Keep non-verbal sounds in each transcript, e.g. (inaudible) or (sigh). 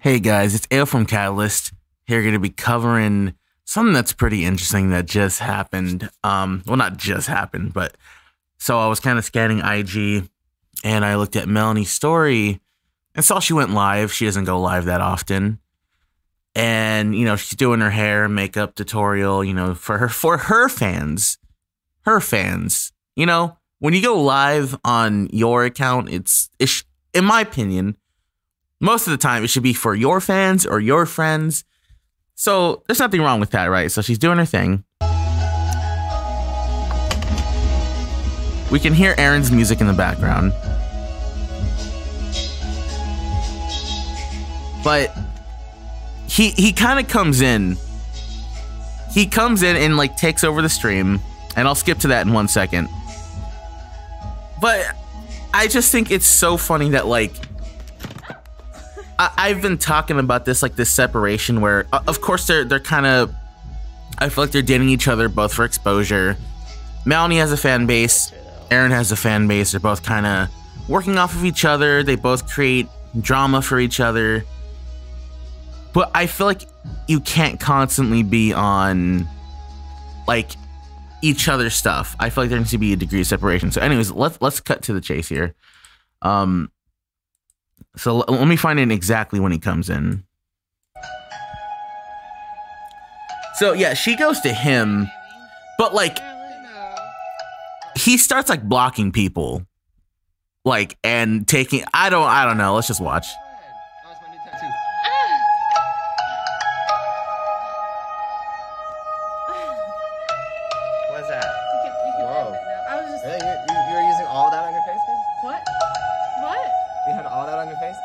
Hey guys, it's Ale from Catalyst. Here, going to be covering something that's pretty interesting that just happened. Um, well, not just happened, but so I was kind of scanning IG, and I looked at Melanie's story, and saw she went live. She doesn't go live that often, and you know she's doing her hair makeup tutorial. You know for her for her fans, her fans. You know when you go live on your account, it's it's in my opinion most of the time it should be for your fans or your friends. So there's nothing wrong with that, right? So she's doing her thing. We can hear Aaron's music in the background. But he he kind of comes in. He comes in and like takes over the stream, and I'll skip to that in one second. But I just think it's so funny that like I, have been talking about this like this separation where, uh, of course, they're they're kind of. I feel like they're dating each other both for exposure. Melanie has a fan base. Aaron has a fan base. They're both kind of working off of each other. They both create drama for each other. But I feel like you can't constantly be on like each other's stuff. I feel like there needs to be a degree of separation. So, anyways, let's let's cut to the chase here. Um, so let me find it exactly when he comes in. So yeah, she goes to him, but like he starts like blocking people, like and taking. I don't. I don't know. Let's just watch.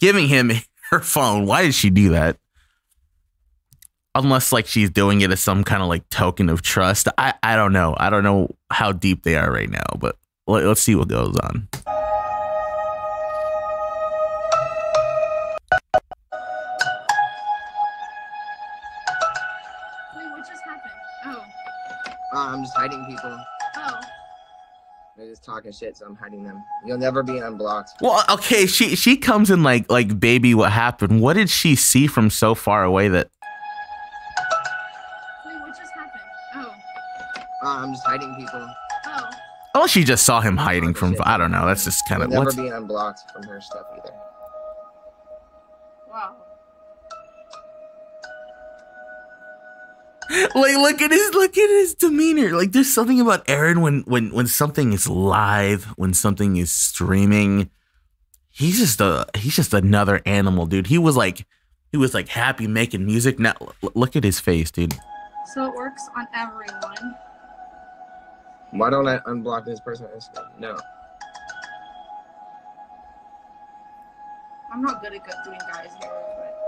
giving him (laughs) her phone. Why did she do that? Unless like she's doing it as some kind of like token of trust. I I don't know. I don't know how deep they are right now, but let, let's see what goes on. Wait, what just happened? Oh. Uh, I'm just hiding people. They're just talking shit, so I'm hiding them. You'll never be unblocked. Well, okay, she she comes in like like baby, what happened? What did she see from so far away that? Wait, what just happened? Oh. Uh, I'm just hiding people. Oh. Oh, she just saw him hiding from. Shit. I don't know. That's just kind of. Never be unblocked from her stuff either. Like look at his look at his demeanor. Like there's something about Aaron when when when something is live, when something is streaming. He's just a he's just another animal, dude. He was like he was like happy making music. Now look at his face, dude. So it works on everyone. Why don't I unblock this person No. I'm not good at doing guys' hair, but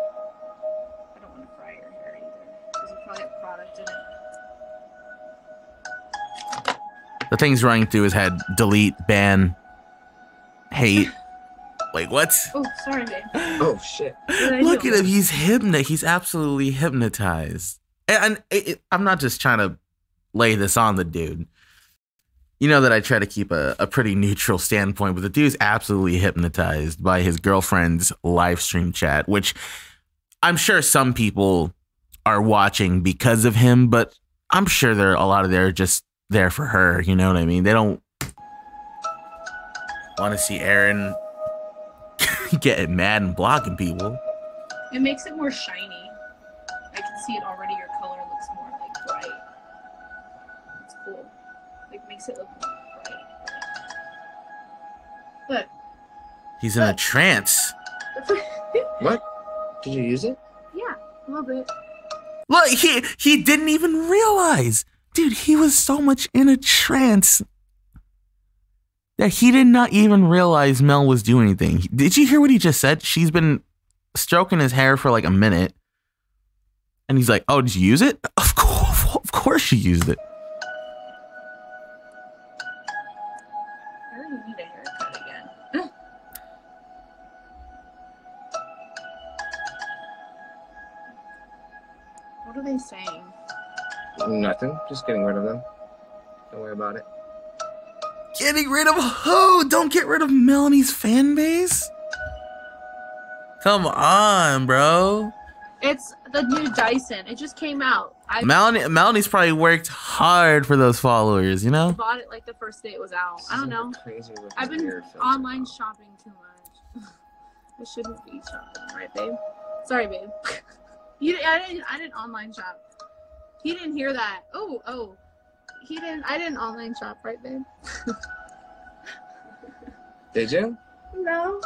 probably have product in it. The things running through his head: delete, ban, hate. (laughs) Like what? Oh, sorry, babe. (laughs) Oh shit! Look at him. He's hypnot. He's absolutely hypnotized. And, and it, I'm not just trying to lay this on the dude. You know that I try to keep a, a pretty neutral standpoint, but the dude's absolutely hypnotized by his girlfriend's live stream chat, which I'm sure some people are watching because of him, but I'm sure there are a lot of there just there for her. You know what I mean? They don't want to see Aaron (laughs) getting mad and blocking people. It makes it more shiny. I can see it already. Your color looks more like bright. It's cool. Like makes it look more bright. Look. He's in Look. a trance. (laughs) what? Did you use it? Yeah, a little bit. Look, he he didn't even realize. Dude, he was so much in a trance that he did not even realize Mel was doing anything. Did you hear what he just said? She's been stroking his hair for like a minute. And he's like, "Oh, did you use it? (laughs) Of course, of course you used it." Are they saying? Nothing. Just getting rid of them. Don't worry about it. Getting rid of who? Don't get rid of Melanie's fan base. Come on, bro. It's the new Dyson. It just came out. I Melanie, Melanie's probably worked hard for those followers, you know. bought it like the first day it was out. I don't know. Crazy I've been online shopping too much. (laughs) I shouldn't be shopping, right, babe? Sorry, babe. (laughs) you, I didn't. I didn't online shop. He didn't hear that. Oh, oh. He didn't. I didn't online shop, right, babe? (laughs) Did you? No.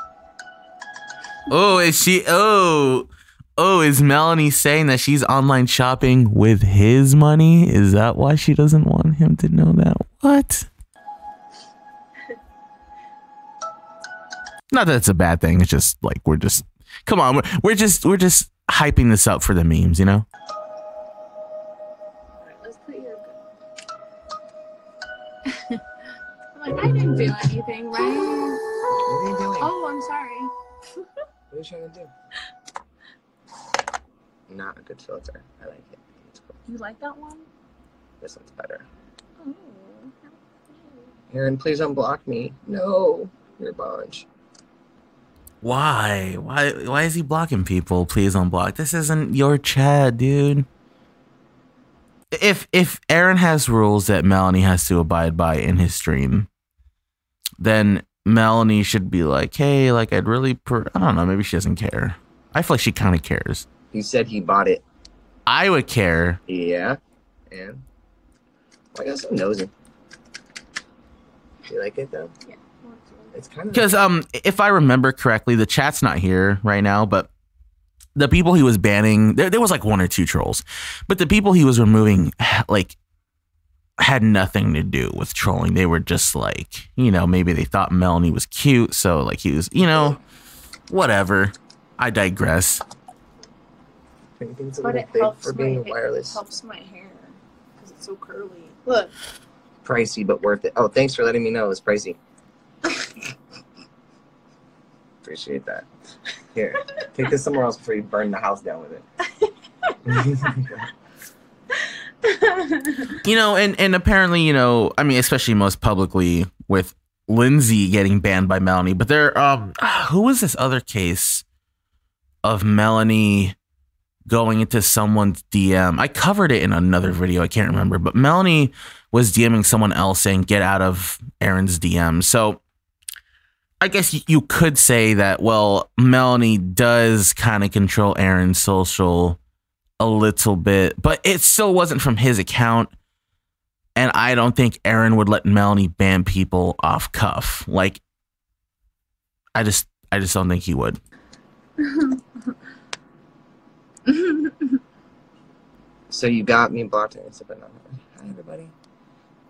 Oh, is she? Oh, oh, is Melanie saying that she's online shopping with his money? Is that why she doesn't want him to know that? What? (laughs) Not that it's a bad thing. It's just like we're just come on. We're, we're just we're just hyping this up for the memes, you know. Alright, let's put your. I'm (laughs) like, I didn't do anything, right? What are you doing? Oh, I'm sorry. (laughs) What are you trying to do? Not a good filter. I like it. It's cool. You like that one? This one's better. Oh. Aaron, please unblock me. No, you're a bunch. Why? Why? Why is he blocking people? Please unblock. This isn't your chat, dude. If if Aaron has rules that Melanie has to abide by in his stream, then Melanie should be like, "Hey, like I'd really, per- I don't know, maybe she doesn't care. I feel like she kind of cares. He said he bought it. I would care. Yeah. And I got some nosy. You like it though? Yeah. It's kind of Because um, if I remember correctly, the chat's not here right now, but the people he was banning, there, there was like one or two trolls, but the people he was removing, (sighs) like, had nothing to do with trolling. They were just like, you know, maybe they thought Melanie was cute, so like he was, you know, whatever. I digress. Anything's a But it helps for my being it wireless. helps my hair because it's so curly. Look. Pricey but worth it. Oh, thanks for letting me know. It's pricey. Appreciate that. Here, take this somewhere else before you burn the house down with it. (laughs) You know, and and apparently, you know, I mean, especially most publicly with Lindsay getting banned by Melanie, but there, um, who was this other case of Melanie going into someone's DM? I covered it in another video. I can't remember, but Melanie was DMing someone else saying, "Get out of Aaron's DM." So. I guess you could say that, well, Melanie does kind of control Aaron's social a little bit, but it still wasn't from his account. And I don't think Aaron would let Melanie ban people off cuff. Like, I just, I just don't think he would. (laughs) so you got me blocked and stuff, but no. Hi everybody.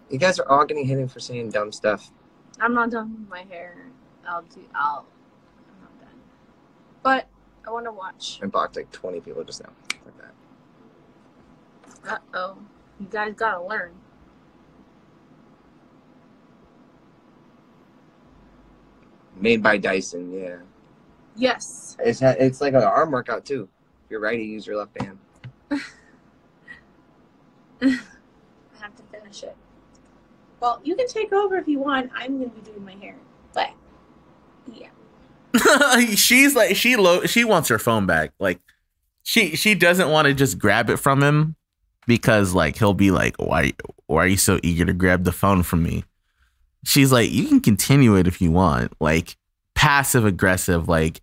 You guys are all getting hidden for saying dumb stuff. I'm not done with my hair. I'll do. I'll. I'm not done. But I want to watch. I blocked like 20 people just now. Like that. Uh oh. You guys gotta learn. Made by Dyson, yeah. Yes. It's it's like an arm workout too. If you're righty, use your left hand. (laughs) I have to finish it. Well, you can take over if you want. I'm gonna be doing my hair. (laughs) She's like, she lo- she wants her phone back. Like, she she doesn't want to just grab it from him because like he'll be like, why why are you so eager to grab the phone from me? She's like, you can continue it if you want. Like passive aggressive. Like,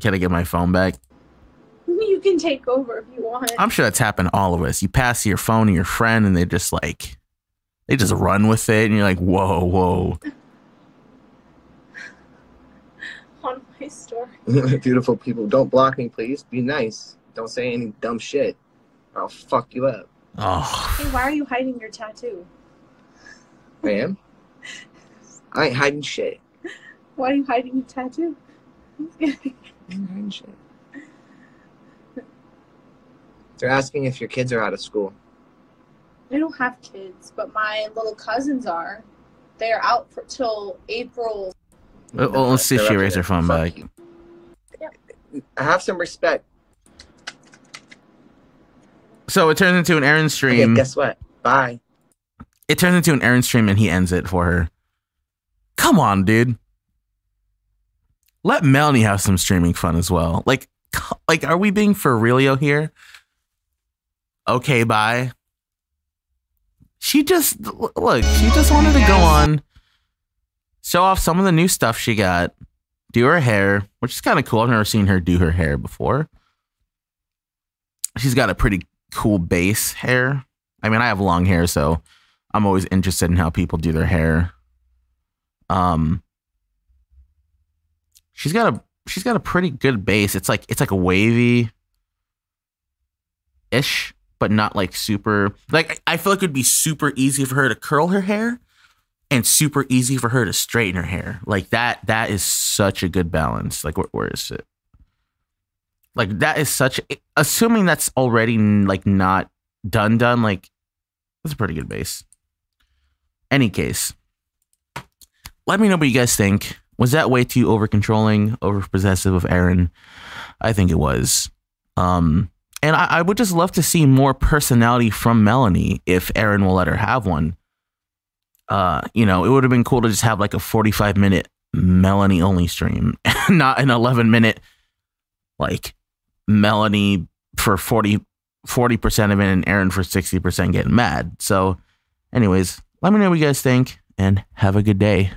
can I get my phone back? (laughs) You can take over if you want. I'm sure that's happened to all of us. You pass your phone to your friend and they just like they just run with it and you're like, whoa, whoa. On (laughs) my story. (laughs) Beautiful people, don't block me, please. Be nice. Don't say any dumb shit. Or I'll fuck you up. Oh, Hey, why are you hiding your tattoo? I am. I ain't hiding shit. Why are you hiding your tattoo? I ain't hiding shit. They're asking if your kids are out of school. I don't have kids, but my little cousins are. They're out for till April. Well, let's see if she raised her phone back. Have some respect. So it turns into an Aaron Okay, stream. guess what? Bye. it turns into an Aaron stream and he ends it for her. Come on, dude. Let Melanie have some streaming fun as well. Like, like, are we being for realio here? Okay, bye. She just look. She just wanted to go on, show off some of the new stuff she got, do her hair, which is kind of cool. I've never seen her do her hair before. She's got a pretty cool base hair. I mean, I have long hair, so I'm always interested in how people do their hair. Um, she's got a she's got a pretty good base. It's like it's like a wavy ish, but not like super. Like I feel like it'd be super easy for her to curl her hair, and super easy for her to straighten her hair. Like that. That is such a good balance. Like where, where is it? Like that is such. Assuming that's already like not done done. Like that's a pretty good base. Any case, let me know what you guys think. Was that way too over controlling, over possessive of Aaron? I think it was. Um, and I, I would just love to see more personality from Melanie if Aaron will let her have one. Uh, you know, it would have been cool to just have like a 45 minute Melanie only stream, (laughs) not an 11 minute like Melanie for 40 40% of it and Aaron for 60% getting mad. So, anyways, let me know what you guys think and have a good day.